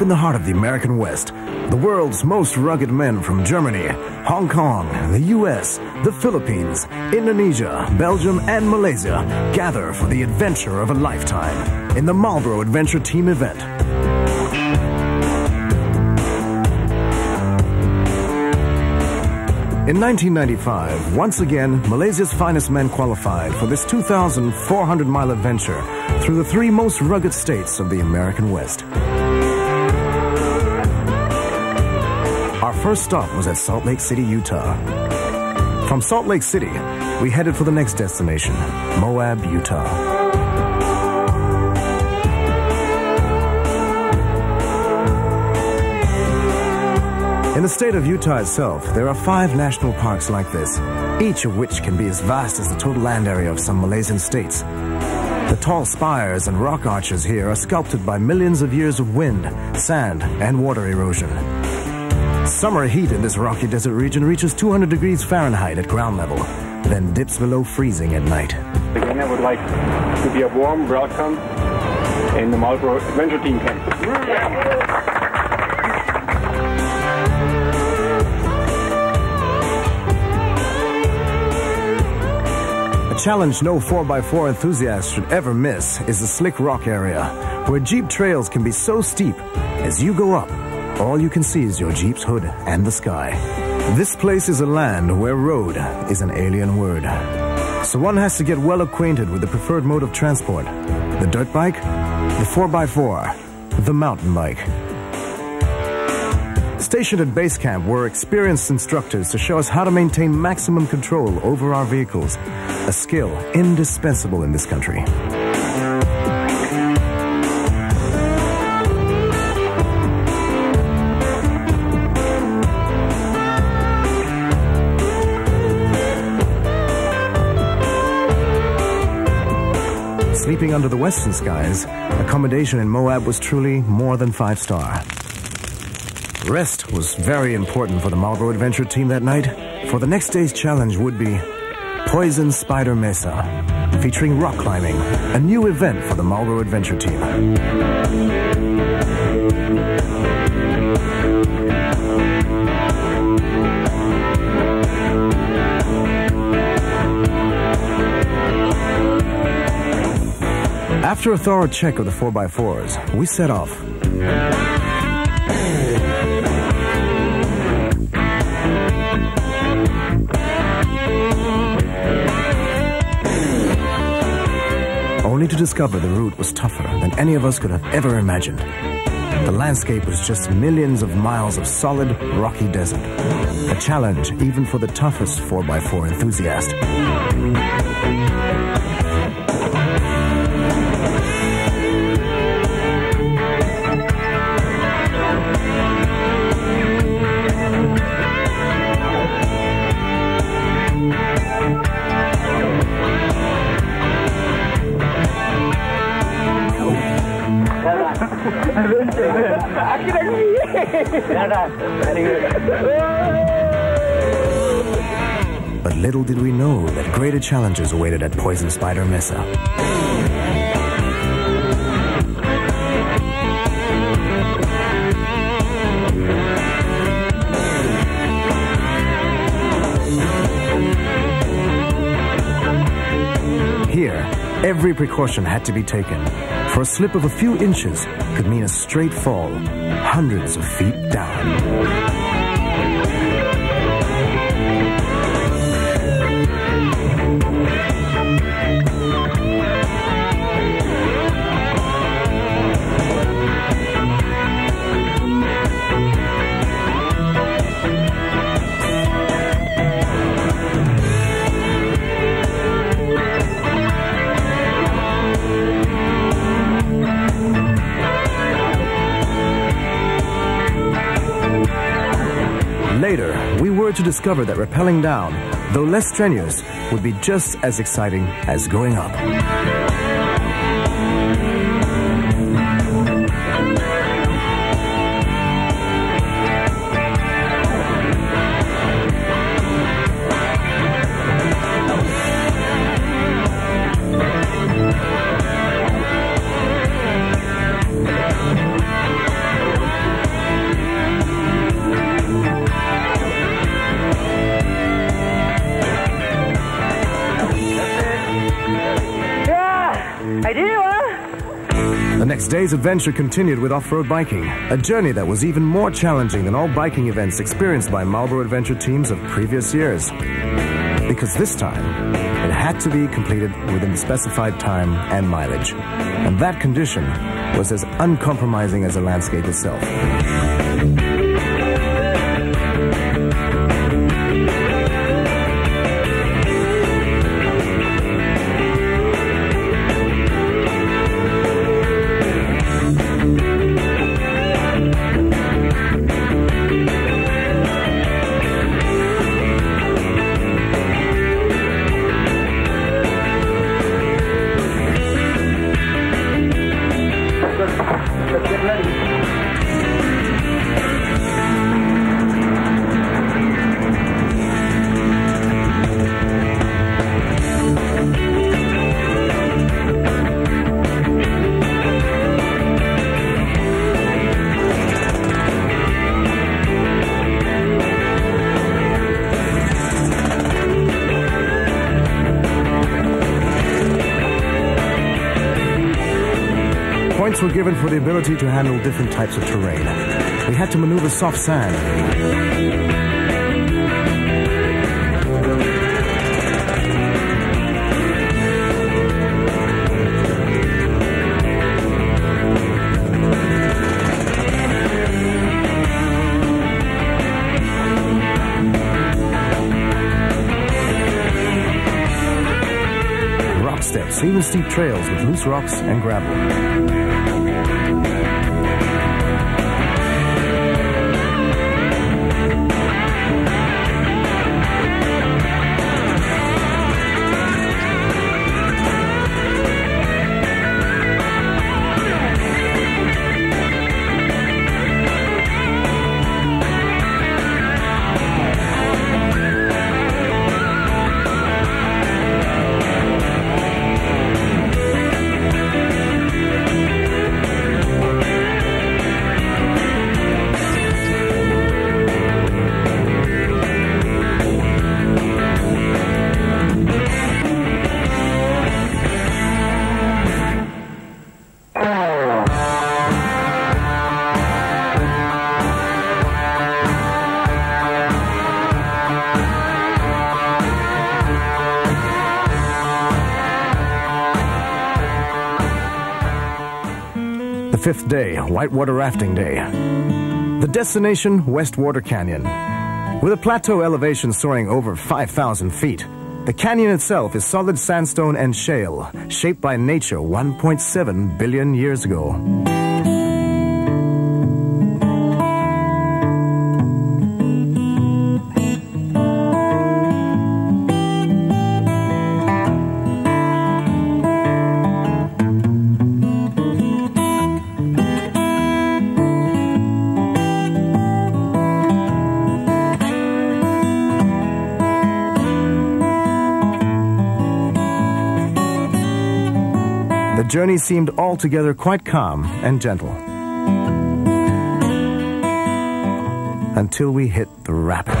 Deep in the heart of the American West, the world's most rugged men from Germany, Hong Kong, the US, the Philippines, Indonesia, Belgium, and Malaysia gather for the adventure of a lifetime in the Marlboro Adventure Team event. In 1995, once again, Malaysia's finest men qualified for this 2,400 mile adventure through the three most rugged states of the American West. Our first stop was at Salt Lake City, Utah. From Salt Lake City, we headed for the next destination, Moab, Utah. In the state of Utah itself, there are five national parks like this, each of which can be as vast as the total land area of some Malaysian states. The tall spires and rock arches here are sculpted by millions of years of wind, sand, and water erosion. Summer heat in this rocky desert region reaches 200 degrees Fahrenheit at ground level, then dips below freezing at night. Again, I would like to be a warm welcome in the Marlboro Adventure Team camp. A challenge no 4x4 enthusiast should ever miss is the Slick Rock area, where Jeep trails can be so steep, as you go up, all you can see is your Jeep's hood and the sky. This place is a land where road is an alien word. So one has to get well acquainted with the preferred mode of transport. The dirt bike, the 4x4, the mountain bike. Stationed at base camp were experienced instructors to show us how to maintain maximum control over our vehicles, a skill indispensable in this country. Under the western skies, accommodation in Moab was truly more than five star. Rest was very important for the Marlboro Adventure team that night, for the next day's challenge would be Poison Spider Mesa, featuring rock climbing, a new event for the Marlboro Adventure team. After a thorough check of the 4x4s, we set off. only to discover the route was tougher than any of us could have ever imagined. The landscape was just millions of miles of solid, rocky desert. A challenge even for the toughest 4x4 enthusiast. But little did we know that greater challenges awaited at Poison Spider Mesa. Here, every precaution had to be taken, for a slip of a few inches could mean a straight fall, hundreds of feet down. To discover that rappelling down, though less strenuous, would be just as exciting as going up. The next day's adventure continued with off-road biking, a journey that was even more challenging than all biking events experienced by Marlboro Adventure teams of previous years. Because this time, it had to be completed within the specified time and mileage. And that condition was as uncompromising as the landscape itself. Given for the ability to handle different types of terrain. We had to maneuver soft sand, rock steps, even steep trails with loose rocks and gravel. Fifth day, whitewater rafting day. The destination, Westwater Canyon. With a plateau elevation soaring over 5,000 feet, the canyon itself is solid sandstone and shale, shaped by nature 1.7 billion years ago. Journey seemed altogether quite calm and gentle. Until we hit the rapids.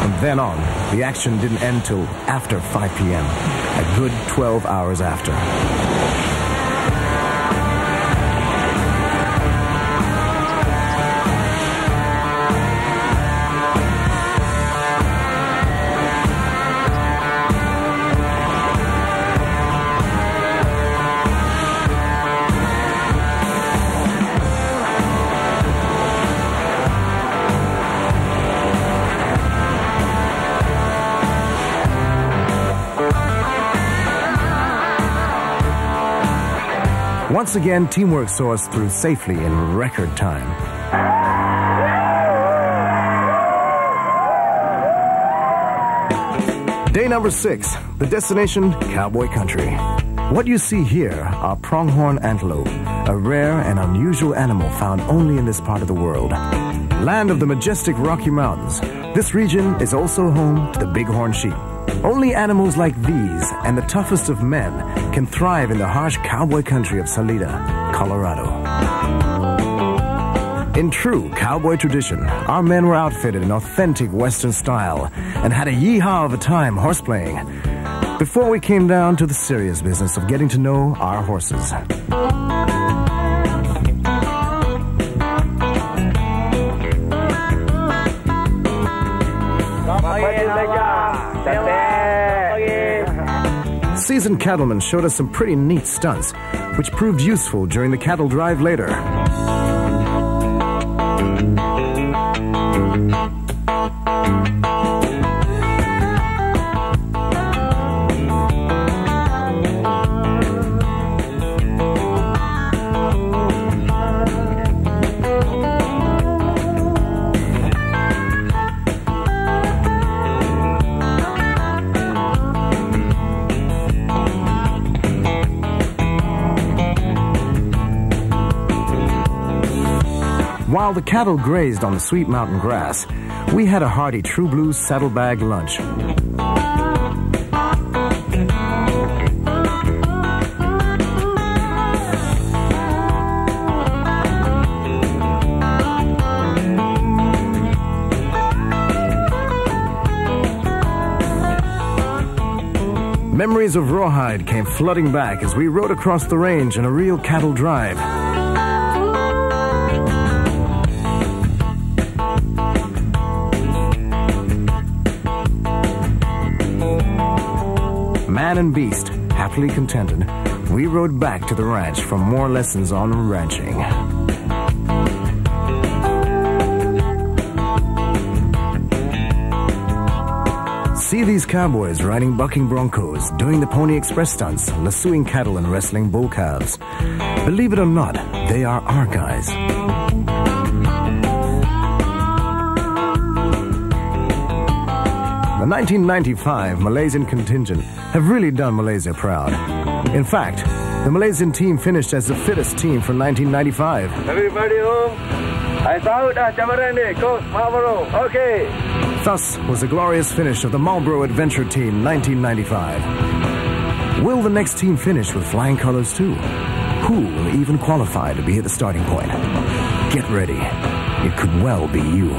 From then on, the action didn't end till after 5 p.m., a good 12 hours after. Once again, teamwork saw us through safely in record time. Day number six, the destination, Cowboy Country. What you see here are pronghorn antelope, a rare and unusual animal found only in this part of the world. Land of the majestic Rocky Mountains, this region is also home to the bighorn sheep. Only animals like these and the toughest of men can thrive in the harsh cowboy country of Salida, Colorado. In true cowboy tradition, our men were outfitted in authentic Western style and had a yeehaw of a time horseplaying before we came down to the serious business of getting to know our horses. Seasoned cattlemen showed us some pretty neat stunts, which proved useful during the cattle drive later. While the cattle grazed on the sweet mountain grass, we had a hearty True Blues saddlebag lunch. Memories of Rawhide came flooding back as we rode across the range in a real cattle drive. Man and beast, happily contented, we rode back to the ranch for more lessons on ranching. See these cowboys riding bucking broncos, doing the Pony Express stunts, lassoing cattle and wrestling bull calves. Believe it or not, they are our guys. The 1995 Malaysian contingent have really done Malaysia proud. In fact, the Malaysian team finished as the fittest team for 1995. Everybody home? I tahu dah cabaran ni, Marlboro. Okay. Thus was the glorious finish of the Marlboro Adventure Team 1995. Will the next team finish with flying colors too? Who will even qualify to be at the starting point? Get ready. It could well be you.